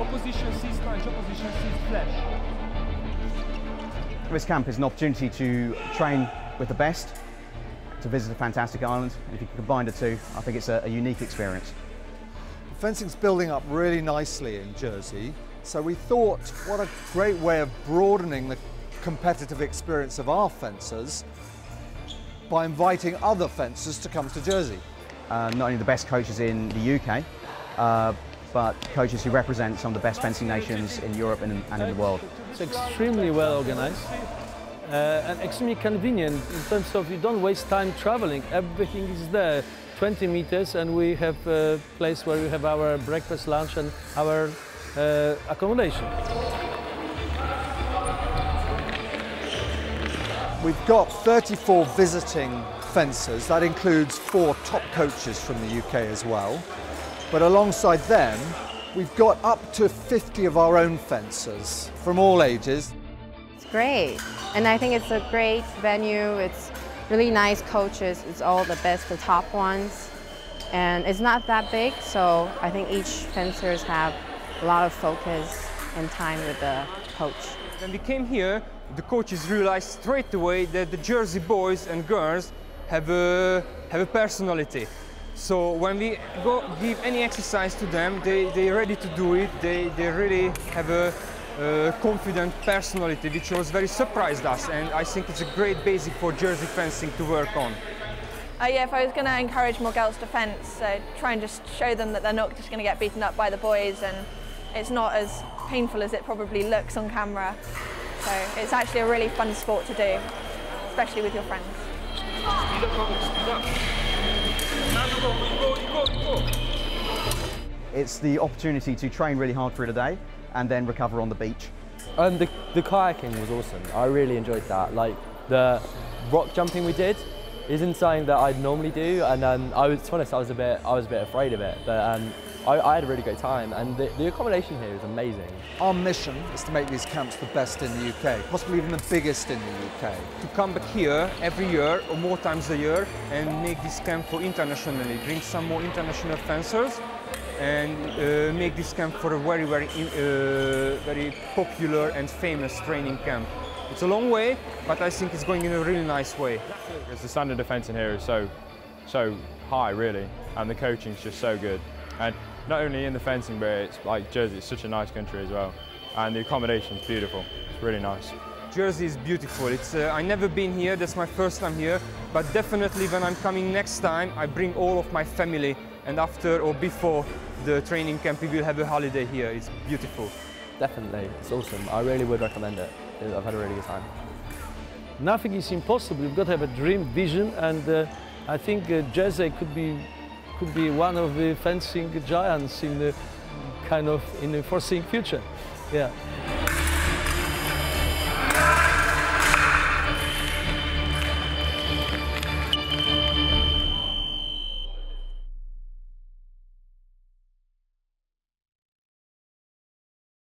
Opposition sees knight, opposition sees flash. This camp is an opportunity to train with the best, to visit a fantastic island, if you can combine the two, I think it's a, a unique experience. The fencing's building up really nicely in Jersey, so we thought what a great way of broadening the competitive experience of our fencers by inviting other fencers to come to Jersey. Uh, not only the best coaches in the UK, uh, but coaches who represent some of the best fencing nations in Europe and in, and in the world. It's extremely well organized uh, and extremely convenient in terms of you don't waste time traveling. Everything is there, 20 meters, and we have a place where we have our breakfast, lunch, and our uh, accommodation. We've got 34 visiting fencers. That includes four top coaches from the UK as well. But alongside them, we've got up to 50 of our own fencers from all ages. It's great. And I think it's a great venue. It's really nice coaches. It's all the best, the top ones. And it's not that big, so I think each fencers have a lot of focus and time with the coach. When we came here, the coaches realized straight away that the Jersey boys and girls have a, have a personality. So when we go give any exercise to them, they, they're ready to do it. They, they really have a, a confident personality, which was very surprised us. And I think it's a great basic for Jersey fencing to work on. Uh, yeah, if I was going to encourage more girls to fence, so try and just show them that they're not just going to get beaten up by the boys and it's not as painful as it probably looks on camera. So it's actually a really fun sport to do, especially with your friends. It's the opportunity to train really hard through the day and then recover on the beach. And the, the kayaking was awesome. I really enjoyed that. Like the rock jumping we did isn't something that I'd normally do, and um, I was, to be honest, I was a bit, I was a bit afraid of it. But um, I, I, had a really great time, and the, the accommodation here is amazing. Our mission is to make these camps the best in the UK, possibly even the biggest in the UK. To come back here every year or more times a year and make this camp for internationally, bring some more international fencers and uh, make this camp for a very, very, uh, very popular and famous training camp. It's a long way, but I think it's going in a really nice way. Because the standard of fencing here is so, so high, really, and the coaching is just so good. And not only in the fencing, but it's like Jersey, it's such a nice country as well. And the accommodation is beautiful. It's really nice. Jersey is beautiful. It's, uh, I've never been here, that's my first time here, but definitely when I'm coming next time, I bring all of my family and after or before the training camp, we will have a holiday here. It's beautiful. Definitely, it's awesome. I really would recommend it. I've had a really good time. Nothing is impossible. You've got to have a dream, vision, and uh, I think uh, Jersey could be could be one of the fencing giants in the kind of in the foreseeing future. Yeah.